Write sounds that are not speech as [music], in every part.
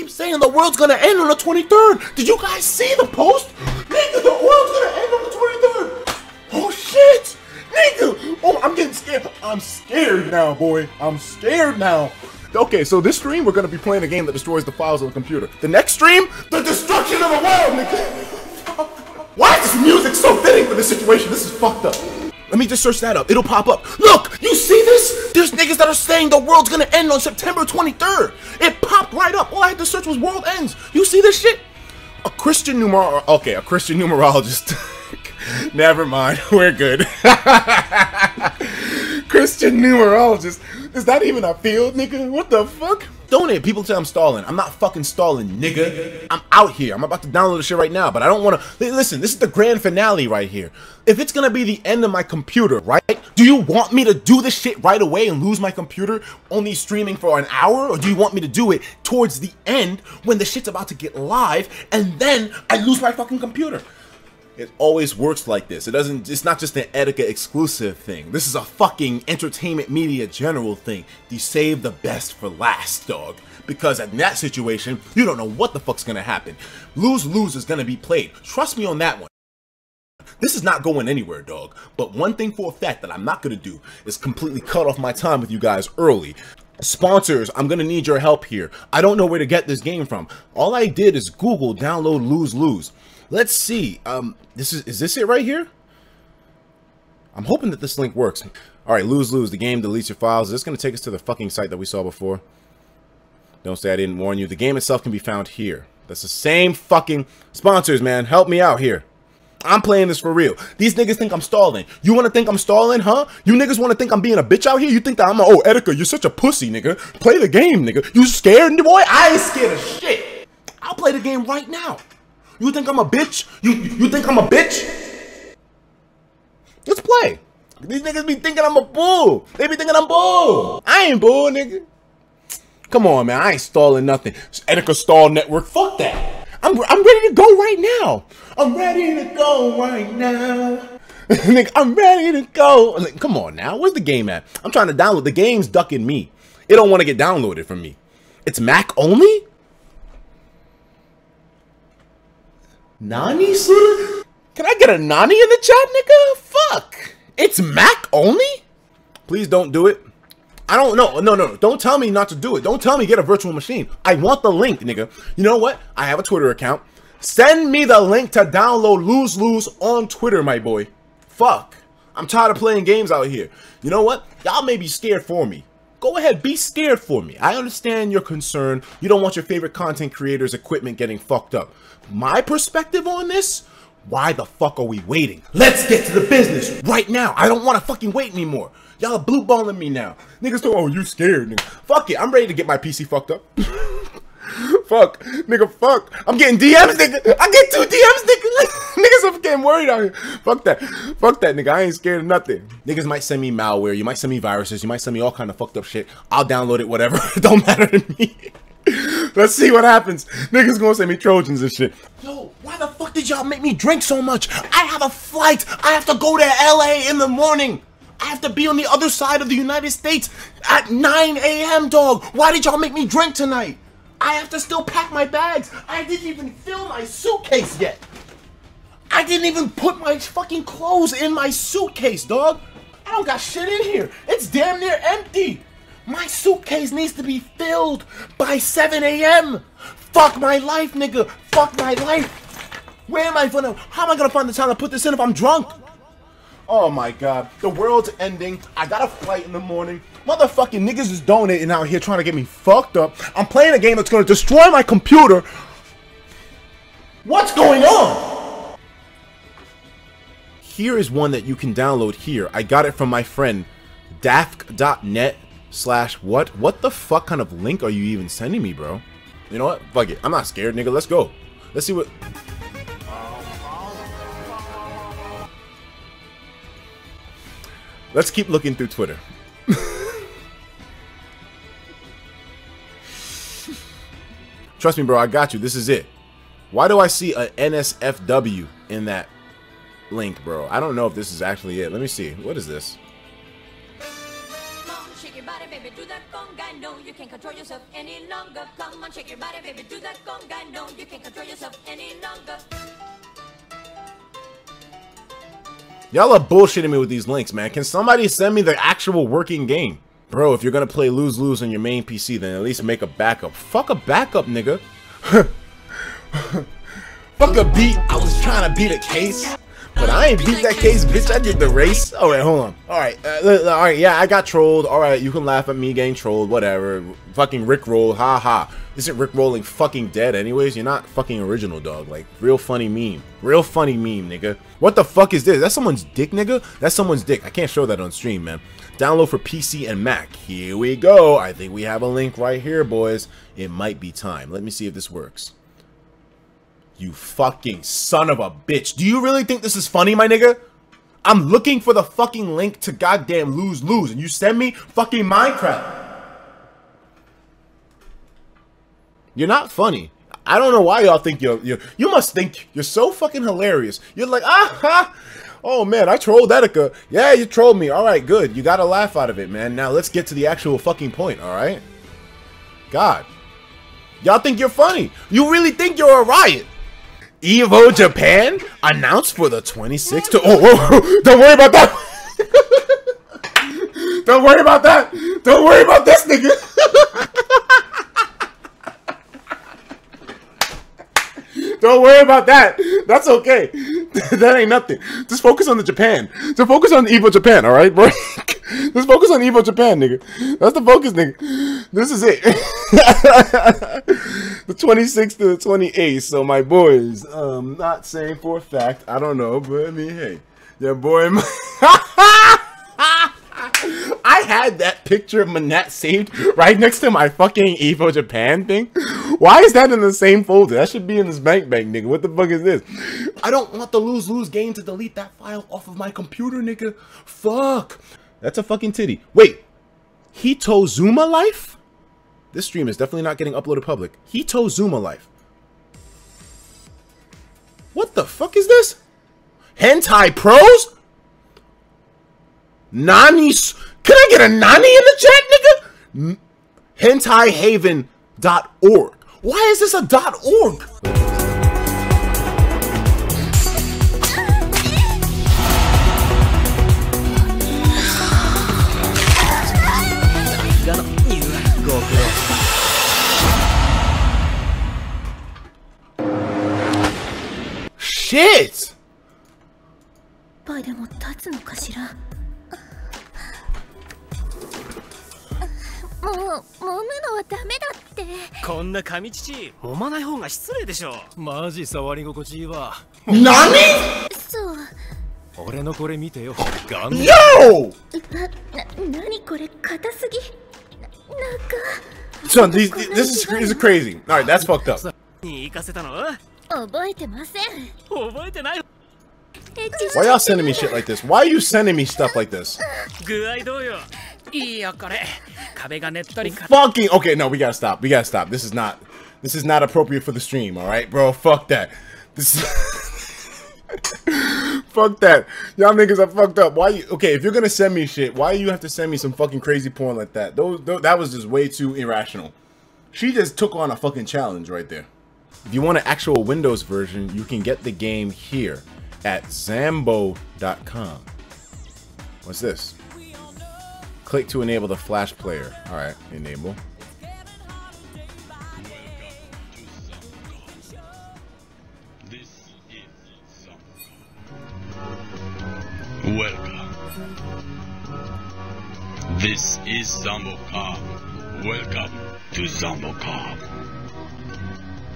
keep saying the world's gonna end on the 23rd. Did you guys see the post? Nigga, the world's gonna end on the 23rd. Oh shit! Nigga! Oh, I'm getting scared. I'm scared now, boy. I'm scared now. Okay, so this stream, we're gonna be playing a game that destroys the files of the computer. The next stream, the destruction of the world, nigga! Why is this music so fitting for this situation? This is fucked up. Let me just search that up. It'll pop up. Look, you see this? There's niggas that are saying the world's gonna end on September 23rd. It popped to search was world ends. You see this shit? A Christian numer okay, a Christian numerologist. [laughs] Never mind, [laughs] we're good. [laughs] Christian numerologist. Is that even a field, nigga? What the fuck? Don't it? People say I'm stalling. I'm not fucking stalling, nigga. I'm out here. I'm about to download the shit right now, but I don't want to. Listen, this is the grand finale right here. If it's gonna be the end of my computer, right? Do you want me to do this shit right away and lose my computer only streaming for an hour? Or do you want me to do it towards the end when the shit's about to get live and then I lose my fucking computer? It always works like this. It doesn't, it's not just an Etika exclusive thing. This is a fucking entertainment media general thing. You save the best for last, dog. Because in that situation, you don't know what the fuck's gonna happen. Lose-lose is gonna be played. Trust me on that one. This is not going anywhere, dog. But one thing for a fact that I'm not gonna do is completely cut off my time with you guys early. Sponsors, I'm gonna need your help here. I don't know where to get this game from. All I did is Google download lose lose. Let's see. Um, this is is this it right here? I'm hoping that this link works. All right, lose lose. The game deletes your files. Is this gonna take us to the fucking site that we saw before? Don't say I didn't warn you. The game itself can be found here. That's the same fucking sponsors, man. Help me out here. I'm playing this for real. These niggas think I'm stalling. You want to think I'm stalling, huh? You niggas want to think I'm being a bitch out here? You think that I'm a, oh, Etika, you're such a pussy, nigga. Play the game, nigga. You scared, boy? I ain't scared of shit. I'll play the game right now. You think I'm a bitch? You you think I'm a bitch? Let's play. These niggas be thinking I'm a bull. They be thinking I'm bull. I ain't bull, nigga. Come on, man. I ain't stalling nothing. Etika Stall Network. Fuck that. I'm, I'm ready to go right now. I'm ready to go right now. [laughs] Nigga, I'm ready to go. Like, come on now. Where's the game at? I'm trying to download. The game's ducking me. It don't want to get downloaded from me. It's Mac only? Nani, Suda? Can I get a Nani in the chat, nigga? Fuck. It's Mac only? Please don't do it. I don't know. No, no, no. Don't tell me not to do it. Don't tell me get a virtual machine. I want the link, nigga. You know what? I have a Twitter account. Send me the link to download Lose Lose on Twitter, my boy. Fuck. I'm tired of playing games out here. You know what? Y'all may be scared for me. Go ahead, be scared for me. I understand your concern. You don't want your favorite content creators' equipment getting fucked up. My perspective on this? Why the fuck are we waiting? Let's get to the business right now. I don't want to fucking wait anymore. Y'all are blue balling me now. Niggas say, oh, you scared, nigga. Fuck it. I'm ready to get my PC fucked up. [laughs] fuck. Nigga, fuck. I'm getting DMs, nigga. I get two DMs, nigga. [laughs] Niggas are getting worried out here. Fuck that. Fuck that, nigga. I ain't scared of nothing. Niggas might send me malware. You might send me viruses. You might send me all kind of fucked up shit. I'll download it, whatever. [laughs] it don't matter to me. [laughs] Let's see what happens. Niggas gonna send me Trojans and shit. Yo, why the fuck did y'all make me drink so much? I have a flight. I have to go to LA in the morning. I have to be on the other side of the United States at 9 a.m., dog. Why did y'all make me drink tonight? I have to still pack my bags. I didn't even fill my suitcase yet. I didn't even put my fucking clothes in my suitcase, dog. I don't got shit in here. It's damn near empty. My suitcase needs to be filled by 7 a.m. Fuck my life, nigga. Fuck my life. Where am I gonna, how am I gonna find the time to put this in if I'm drunk? Oh my god, the world's ending. I got a flight in the morning. Motherfucking niggas is donating out here trying to get me fucked up. I'm playing a game that's gonna destroy my computer. What's going on? Here is one that you can download here. I got it from my friend daft.net slash what? What the fuck kind of link are you even sending me, bro? You know what? Fuck it. I'm not scared, nigga. Let's go. Let's see what... Let's keep looking through Twitter. Trust me, bro, I got you. This is it. Why do I see a NSFW in that link, bro? I don't know if this is actually it. Let me see. What is this? Y'all are bullshitting me with these links, man. Can somebody send me the actual working game? Bro, if you're gonna play lose-lose on your main PC, then at least make a backup. Fuck a backup, nigga. [laughs] Fuck a beat. I was trying to beat a case. But I ain't beat that case, bitch. I did the race. All right, hold on. All right, uh, all right. Yeah, I got trolled. All right, you can laugh at me getting trolled. Whatever. Fucking Rick roll. Ha ha. Isn't Rick rolling fucking dead anyways? You're not fucking original, dog. Like real funny meme. Real funny meme, nigga. What the fuck is this? That's someone's dick, nigga. That's someone's dick. I can't show that on stream, man. Download for PC and Mac. Here we go. I think we have a link right here, boys. It might be time. Let me see if this works. You fucking son of a bitch. Do you really think this is funny, my nigga? I'm looking for the fucking link to goddamn lose lose, and you send me fucking Minecraft. You're not funny. I don't know why y'all think you're, you you must think you're so fucking hilarious. You're like, ah ha! Oh man, I trolled Etika. Yeah, you trolled me. Alright, good. You got a laugh out of it, man. Now let's get to the actual fucking point, alright? God. Y'all think you're funny. You really think you're a riot. Evo Japan announced for the 26th to oh, oh, don't worry about that. [laughs] don't worry about that. Don't worry about this nigga. [laughs] Don't worry about that. That's okay. [laughs] that ain't nothing. Just focus on the Japan. Just focus on Evo Japan, all right, bro? Just focus on Evo Japan, nigga. That's the focus, nigga. This is it. [laughs] the 26th to the 28th. So, my boys, um, not saying for a fact. I don't know, but I mean, hey, yeah, boy. [laughs] I had that picture of Manat saved right next to my fucking Evo Japan thing. Why is that in the same folder? That should be in this bank bank, nigga. What the fuck is this? I don't want the lose-lose game to delete that file off of my computer, nigga. Fuck. That's a fucking titty. Wait. Hitozuma Life? This stream is definitely not getting uploaded public. Hitozuma Life. What the fuck is this? Hentai Pros? Nani? Can I get a Nani in the chat, nigga? HentaiHaven.org. Why is this a .org? Shit! ぱいでも立つのかしら？[laughs] もう揉むのはダメだって。こんな紙乳揉まない方が失礼でしょ。マジ触り心地いいわ。何？そう。俺のこれ見てよ。ガン。Yo! な、な、何これ硬すぎ。ななんか。Son, these, this is this is crazy. All right, that's fucked up. に行かせたの？Why y'all sending me shit like this? Why are you sending me stuff like this? Fucking okay, no, we gotta stop. We gotta stop. This is not this is not appropriate for the stream, alright, bro? Fuck that. This is. [laughs] Fuck that. Y'all niggas are fucked up. Why you okay, if you're gonna send me shit, why you have to send me some fucking crazy porn like that? Those, those that was just way too irrational. She just took on a fucking challenge right there. If you want an actual Windows version, you can get the game here at zombo.com. What's this? Click to enable the Flash player. All right, enable. This is Zombo.com. Welcome. This is Zombo.com. Welcome to Zombo.com.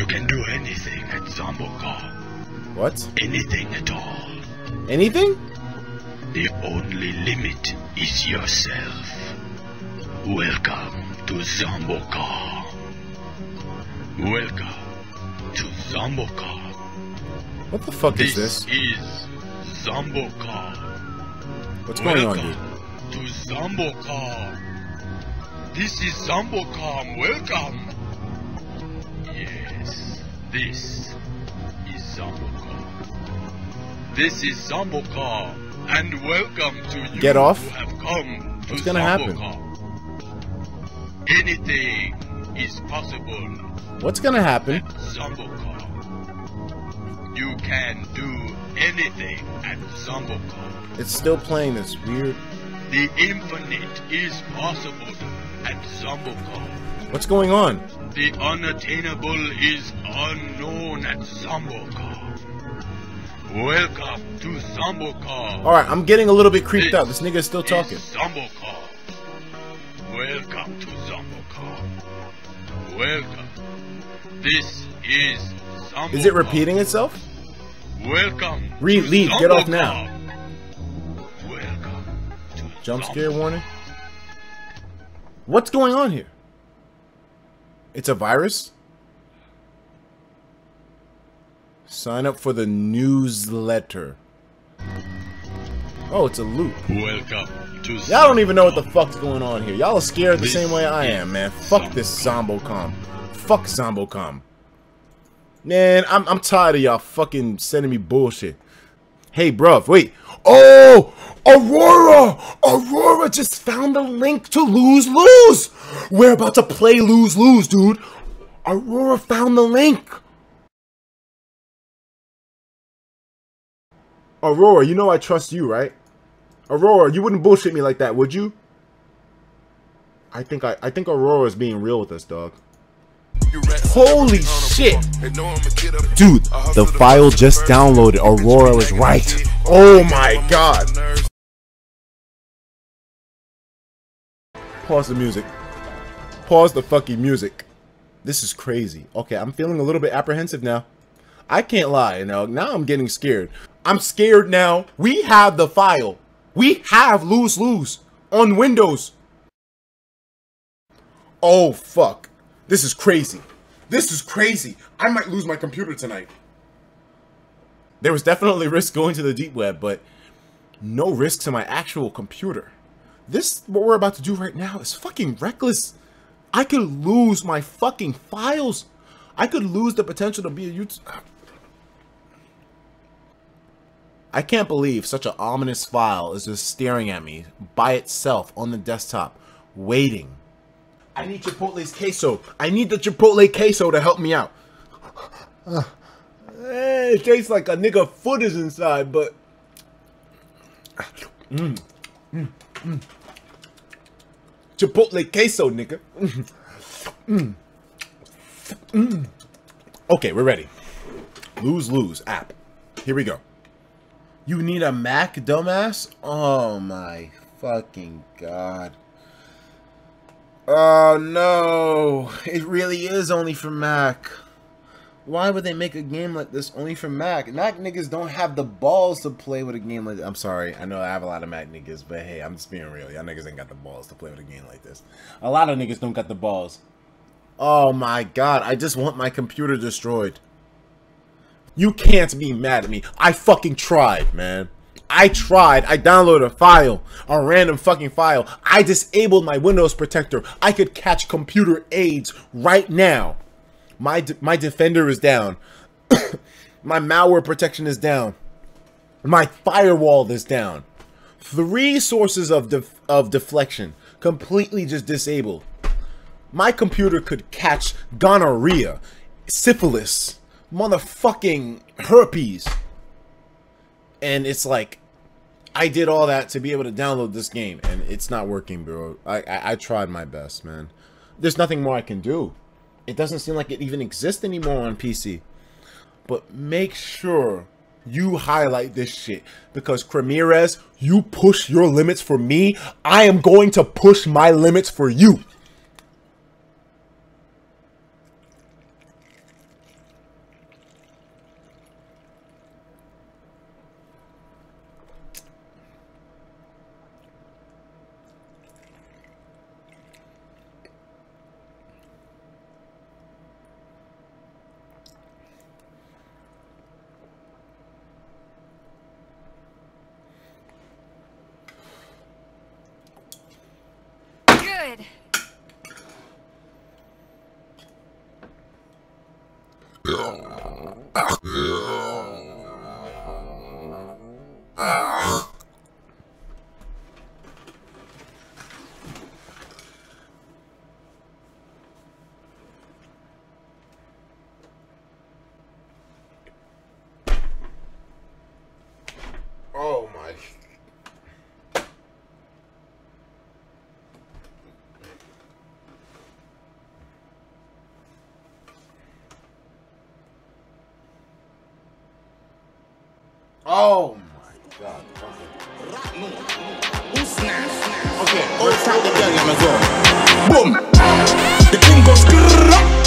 You can do anything at Zombo.com. What? Anything at all. Anything? The only limit is yourself. Welcome to Zombo.com. Welcome to Zombo.com. What the fuck is This this? is Zombo.com. What's going on, Welcome dude? to Zombo.com. This is Zombo.com. Welcome. This is Zombo.com. This is Zombo.com, and welcome to you Get off. who have come to What's gonna happen? Anything is possible What's gonna happen? Zombo.com. You can do anything at Zombo.com. It's still playing this weird. The infinite is possible at Zombo.com. What's going on? The unattainable is unknown at Zombo.com. Welcome to Zombo.com. All right, I'm getting a little bit creeped out. This nigga is still talking. Zombo.com. Welcome to Zombo.com. Welcome. This is Zombocar. Is it repeating itself? Welcome. Read- leave, get off now. Welcome to Jump scare warning. What's going on here? It's a virus? Sign up for the newsletter. Oh, it's a loop. Welcome to Y'all don't even know what the fuck's going on here. Y'all are scared the same way I am, man. Fuck this Zombo.com. Fuck Zombo.com. Man, I'm, I'm tired of y'all fucking sending me bullshit. Hey, bruv, wait. Oh! Arora! Arora just found the link to Lose Lose! We're about to play Lose Lose, dude. Arora found the link. Arora, you know I trust you, right? Arora, you wouldn't bullshit me like that, would you? I think I, I think Arora is being real with us, dog. Holy shit! Dude, the file just downloaded. Arora was right. Oh my god. Pause the music. Pause the fucking music. This is crazy. Okay, I'm feeling a little bit apprehensive now. I can't lie, you know. Now I'm getting scared. I'm scared now. We have the file. We have lose lose on Windows. Oh fuck. This is crazy. This is crazy. I might lose my computer tonight. There was definitely [laughs] risk going to the deep web, but no risk to my actual computer. This what we're about to do right now is fucking reckless. I could lose my fucking files. I could lose the potential to be a YouTube. I can't believe such an ominous file is just staring at me by itself on the desktop, waiting. I need Chipotle's queso. I need the Chipotle queso to help me out. Uh, eh, it tastes like a nigga foot is inside, but. Mm, mm, mm. Chipotle queso, nigga. Mm, mm. Okay, we're ready. Lose Lose app. Here we go. You need a Mac, dumbass? Oh my fucking god. Oh no. It really is only for Mac. Why would they make a game like this only for Mac? Mac niggas don't have the balls to play with a game like this. I'm sorry. I know I have a lot of Mac niggas, but hey, I'm just being real. Y'all niggas ain't got the balls to play with a game like this. A lot of niggas don't got the balls. Oh my god. I just want my computer destroyed. You can't be mad at me. I fucking tried, man. I tried. I downloaded a file, a random fucking file. I disabled my Windows protector. I could catch computer aids right now. My de my defender is down. [coughs] my malware protection is down. My firewall is down. Three sources of def of deflection completely just disabled. My computer could catch gonorrhea, syphilis, motherfucking herpes. And it's like, I did all that to be able to download this game, and it's not working, bro. I, I, I tried my best, man. There's nothing more I can do. It doesn't seem like it even exists anymore on PC. But make sure you highlight this shit because Ramirez, you push your limits for me. I am going to push my limits for you. Good. my. [laughs] Ah. Oh my god. Okay. Well. Boom. The king goes.